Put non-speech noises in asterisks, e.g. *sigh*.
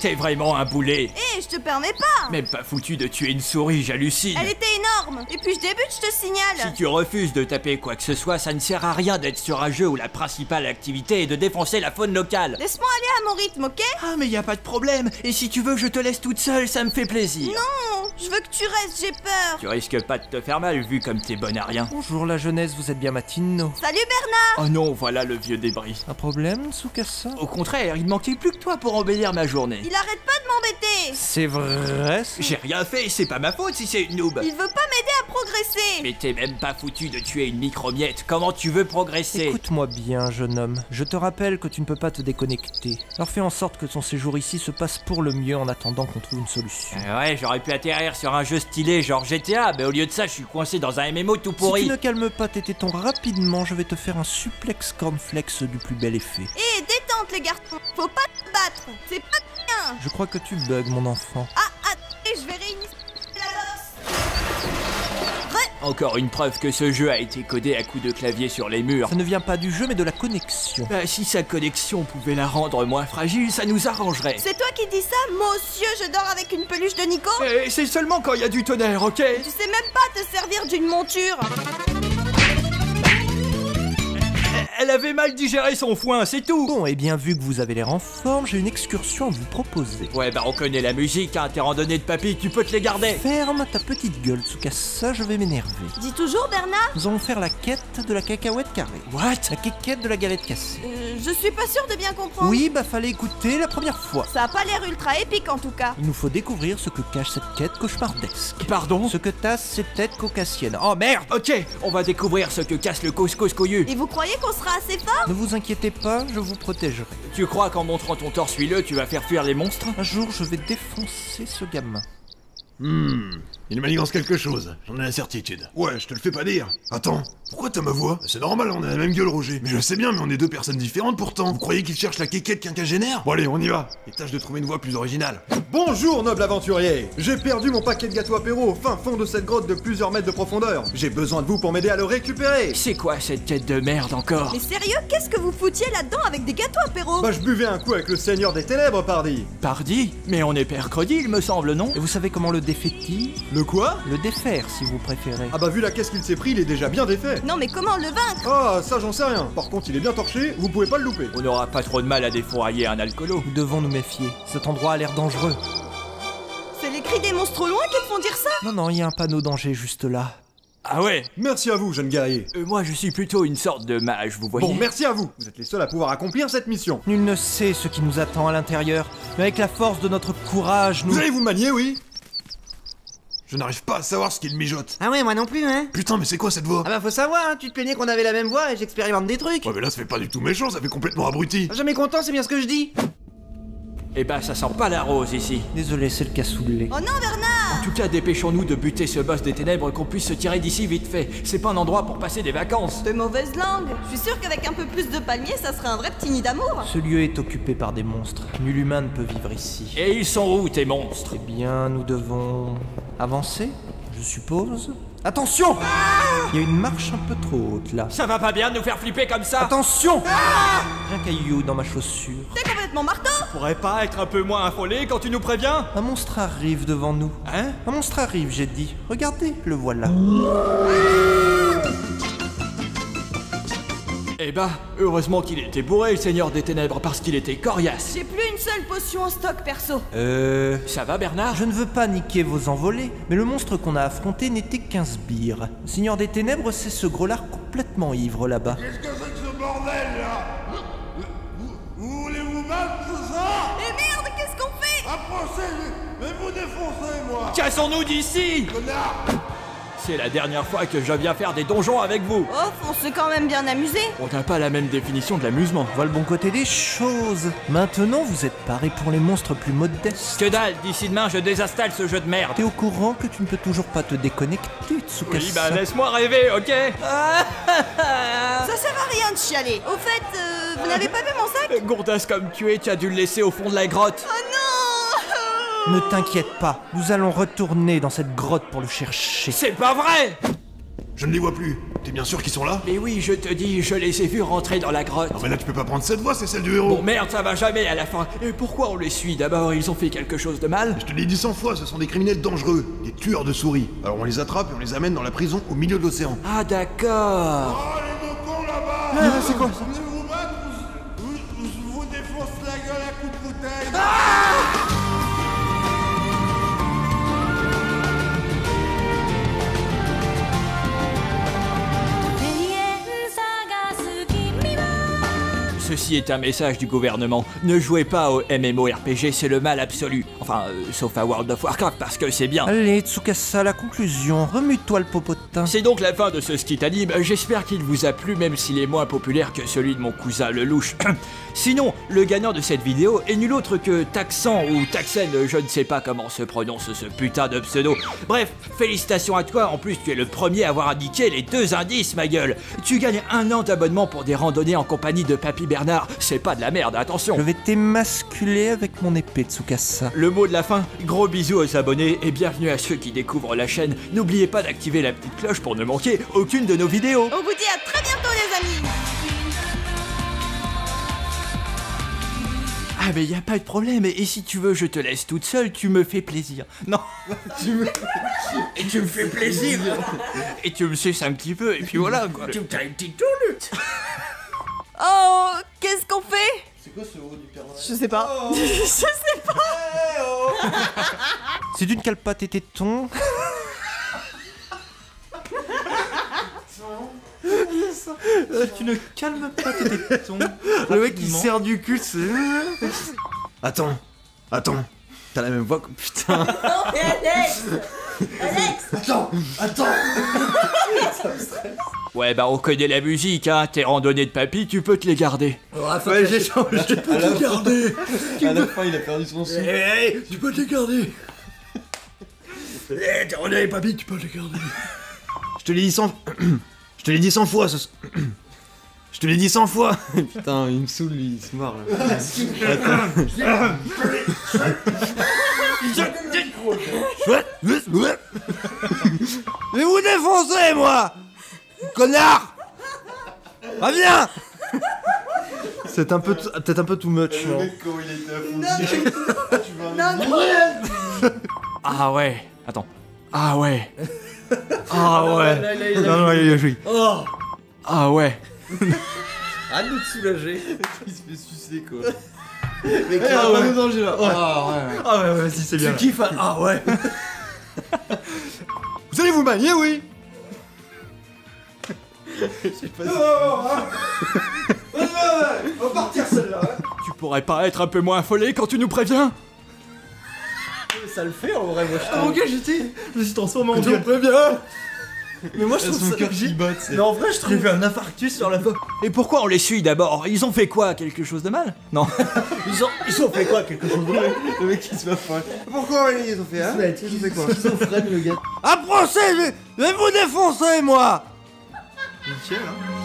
T'es vraiment un boulet. Je te permets pas Même pas foutu de tuer une souris, j'hallucine. Elle était énorme Et puis je débute, je te signale Si tu refuses de taper quoi que ce soit, ça ne sert à rien d'être sur un jeu où la principale activité est de défoncer la faune locale. Laisse-moi aller à mon rythme, ok? Ah mais y a pas de problème, et si tu veux que je te laisse toute seule, ça me fait plaisir. Non Je veux que tu restes, j'ai peur Tu risques pas de te faire mal vu comme t'es bonne à rien. Bonjour la jeunesse, vous êtes bien Matino. Salut Bernard Oh non, voilà le vieux débris. Un problème, Tsukasa Au contraire, il manquait plus que toi pour embellir ma journée. Il arrête pas de m'embêter C'est vrai ça J'ai rien fait, c'est pas ma faute si c'est une noob. Il veut pas m'aider à progresser Mais t'es même pas foutu de tuer une micromiette, comment tu veux progresser? Écoute-moi bien, jeune homme. Je te rappelle que tu ne peux pas te déconnecter. Alors fais en sorte que ton séjour ici se passe pour le mieux en attendant qu'on trouve une solution. Euh, Ouais, j'aurais pu atterrir sur un jeu stylé genre GTA, mais au lieu de ça, je suis coincé dans un MMO tout Si pourri. tu ne calmes pas tes tétons rapidement, je vais te faire un suplex cornflex du plus bel effet. Hé, détente les garçons Faut pas te battre C'est pas Je crois que tu bugs, mon enfant. Ah, attendez, je vais réinitialiser la bosse Encore une preuve que ce jeu a été codé à coups de clavier sur les murs. Ça ne vient pas du jeu, mais de la connexion. Bah, si sa connexion pouvait la rendre moins fragile, ça nous arrangerait. C'est toi qui dis ça Monsieur, je dors avec une peluche de Nico Et c'est seulement quand il y a du tonnerre, ok? Tu sais même pas te servir d'une monture Elle avait mal digéré son foin, c'est tout Bon, et bien vu que vous avez l'air en forme, j'ai une excursion à vous proposer. Ouais, bah on connaît la musique, hein, tes randonnées de papy, tu peux te les garder Ferme ta petite gueule, Tsukasa, je vais m'énerver. Dis toujours Bernard? Nous allons faire la quête de la cacahuète carrée. What? La quéquette de la galette cassée. Euh, Je suis pas sûre de bien comprendre Oui, bah fallait écouter la première fois. Ça a pas l'air ultra épique en tout cas Il nous faut découvrir ce que cache cette quête cauchemardesque. Pardon? Ce que tasse ces têtes caucasiennes. Oh merde Ok, on va découvrir ce que casse le couscous coyu. Et vous croyez qu'on sera assez fort? Ne vous inquiétez pas, je vous protégerai. Tu crois qu'en montrant ton torse huileux, tu vas faire fuir les monstres? Un jour, je vais défoncer ce gamin. Hmm, il manigance quelque chose, j'en ai la certitude. Ouais, je te le fais pas dire. Attends, pourquoi t'as ma voix? C'est normal, on a la même gueule, Roger. Mais je sais bien, mais on est deux personnes différentes pourtant. Vous croyez qu'il cherche la quéquette quinquagénaire? Bon allez, on y va. Et tâche de trouver une voix plus originale. Bonjour noble aventurier J'ai perdu mon paquet de gâteaux apéro au fin fond de cette grotte de plusieurs mètres de profondeur. J'ai besoin de vous pour m'aider à le récupérer. C'est quoi cette tête de merde encore Mais sérieux, qu'est-ce que vous foutiez là-dedans avec des gâteaux apéro Bah je buvais un coup avec le seigneur des ténèbres, pardi. Pardi Mais on est mercredi, il me semble, non Et vous savez comment le défait-il Le quoi Le défaire, si vous préférez. Ah bah vu la caisse qu'il s'est pris, il est déjà bien défait. Non mais comment le vaincre? Ah ça j'en sais rien. Par contre il est bien torché, vous pouvez pas le louper. On n'aura pas trop de mal à défourailler un alcoolo. Nous devons nous méfier. Cet endroit a l'air dangereux. Cris des monstres au loin qui te font dire ça Non, non, il y a un panneau danger juste là. Ah ouais Merci à vous, jeune guerrier. Euh, Moi je suis plutôt une sorte de mage, vous voyez Bon, merci à vous. Vous êtes les seuls à pouvoir accomplir cette mission. Nul ne sait ce qui nous attend à l'intérieur, mais avec la force de notre courage, nous... Vous allez vous manier, oui Je n'arrive pas à savoir ce qu'il mijote. Ah ouais, moi non plus, hein Putain, mais c'est quoi cette voix? Ah bah faut savoir, hein, tu te plaignais qu'on avait la même voix et j'expérimente des trucs. Ouais, mais là, ça fait pas du tout méchant, ça fait complètement abruti. Jamais content, c'est bien ce que je dis. Eh ben ça sent pas la rose ici. Désolé, c'est le cassoulet. Oh non Bernard En tout cas, dépêchons-nous de buter ce boss des ténèbres qu'on puisse se tirer d'ici vite fait. C'est pas un endroit pour passer des vacances. De mauvaise langue Je suis sûre qu'avec un peu plus de palmiers, ça serait un vrai petit nid d'amour Ce lieu est occupé par des monstres. Nul humain ne peut vivre ici. Et ils sont où tes monstres? Eh bien, nous devons avancer, je suppose. Attention Il y a une marche un peu trop haute là. Ça va pas bien de nous faire flipper comme ça Attention J'ai un caillou dans ma chaussure. T'es complètement marteau Pourrais pas être un peu moins affolé quand tu nous préviens Un monstre arrive devant nous. Hein Un monstre arrive, j'ai dit. Regardez, le voilà. Eh bah, heureusement qu'il était bourré, le seigneur des ténèbres, parce qu'il était coriace. J'ai plus une seule potion en stock perso. Euh... Ça va Bernard? Je ne veux pas niquer vos envolées, mais le monstre qu'on a affronté n'était qu'un sbire. Le Seigneur des Ténèbres, c'est ce gros lard complètement ivre là-bas. Qu'est-ce que c'est que ce bordel là? Vous, vous voulez vous battre, c'est ça? Mais merde, qu'est-ce qu'on fait? Approchez, mais vous défoncez moi. Cassons-nous d'ici! Connard C'est la dernière fois que je viens faire des donjons avec vous Oh, on s'est quand même bien amusé On n'a pas la même définition de l'amusement. Voilà le bon côté des choses. Maintenant, vous êtes parés pour les monstres plus modestes. Que dalle, d'ici demain je désinstalle ce jeu de merde T'es au courant que tu ne peux toujours pas te déconnecter, Tsukasa Oui, bah laisse-moi rêver, ok? *laughs* Ça sert à rien de chialer Au fait, euh, vous n'avez pas vu mon sac? *laughs* Gourdasse comme tu es, tu as dû le laisser au fond de la grotte. Oh non Ne t'inquiète pas, nous allons retourner dans cette grotte pour le chercher. C'est pas vrai Je ne les vois plus. T'es bien sûr qu'ils sont là? Mais oui, je te dis, je les ai vus rentrer dans la grotte. Non mais là tu peux pas prendre cette voix, c'est celle du héros. Bon merde, ça va jamais à la fin. Et pourquoi on les suit? D'abord, ils ont fait quelque chose de mal Je te l'ai dit cent fois, ce sont des criminels dangereux, des tueurs de souris. Alors on les attrape et on les amène dans la prison au milieu de l'océan. Ah d'accord. Oh, les deux cons là-bas c'est quoi? Ceci est un message du gouvernement. Ne jouez pas au MMORPG, c'est le mal absolu. Enfin, euh, sauf à World of Warcraft parce que c'est bien. Allez, Tsukasa, la conclusion. Remue-toi le popotin. C'est donc la fin de ce skit anime. J'espère qu'il vous a plu, même s'il est moins populaire que celui de mon cousin le louche. *clears throat* Sinon, le gagnant de cette vidéo est nul autre que Taxan ou Taxen, je ne sais pas comment se prononce ce putain de pseudo. Bref, félicitations à toi, en plus tu es le premier à avoir indiqué les deux indices, ma gueule. Tu gagnes un an d'abonnement pour des randonnées en compagnie de Papy Bernard. C'est pas de la merde, attention. Je vais t'émasculer avec mon épée, Tsukasa. Le mot de la fin, gros bisous aux abonnés et bienvenue à ceux qui découvrent la chaîne. N'oubliez pas d'activer la petite cloche pour ne manquer aucune de nos vidéos. On vous dit à très bientôt les amis Ah mais y a pas de problème, et si tu veux je te laisse toute seule, tu me fais plaisir. Non *laughs* Et tu me fais plaisir Et tu me suces un petit peu, et puis voilà quoi. Tu me une petite tournute *laughs* qu'est-ce qu'on fait C'est quoi ce haut du Père Je sais pas. *laughs* Je sais pas. Si tu ne cales pas tes tétons. Tu ne calmes pas tes tétons. Le mec qui sert du cul, c'est. Attends, attends. T'as la même voix que. Putain. *laughs* Non mais Alex Alex Attends, attends. *laughs* Ouais bah on connaît la musique, hein, tes randonnées de papy, tu peux te les garder. Ouais, j'ai changé. *laughs* *laughs* Tu peux te garder. À la fin, il a perdu son son. Eh, tu peux te les garder. *laughs* Eh, t'es René, papy, tu peux te les garder. Je te l'ai dit cent. *clears throat* Je te l'ai dit cent fois. Ce... *clears throat* Je te l'ai dit cent fois. Putain, il me saoule, lui, il se marre là. Mais vous défoncez, moi Connard Reviens C'est un peu, t- peut-être un peu too much. non? comment il était à fond. Ah ouais, attends. Ah ouais. Ah ouais. Non, non, il est joli. Ah ouais. *laughs* Arrête de te soulager. Il se fait sucer quoi. Mais ah ouais. nous danger là. Ah ouais. Ah ouais, ouais, vas-y, c'est bien. Tu kiffes hein Ah ouais. *laughs* Vous allez vous manier, oui On va partir celle-là. Tu pourrais pas être un peu moins affolé quand tu nous préviens Ça le fait en vrai, moi je Ah, mon gars, j'étais. Je me suis transformé en Tu dieu. me préviens Mais moi, je trouve Son ça. cœur qui c'est. Mais en vrai, je trouve. J'ai fait un infarctus sur la voix. Et pourquoi on les suit d'abord? Ils ont fait quoi? Quelque chose de mal? Non. *laughs* Ils ont, ils ont fait quoi Quelque chose de mal? Le mec il se va folle. Pourquoi ils ont fait, hein? Ils ont fait quoi? Schizophrène le gars. Un procès Je vais je vais vous défoncer, moi Nickel hein.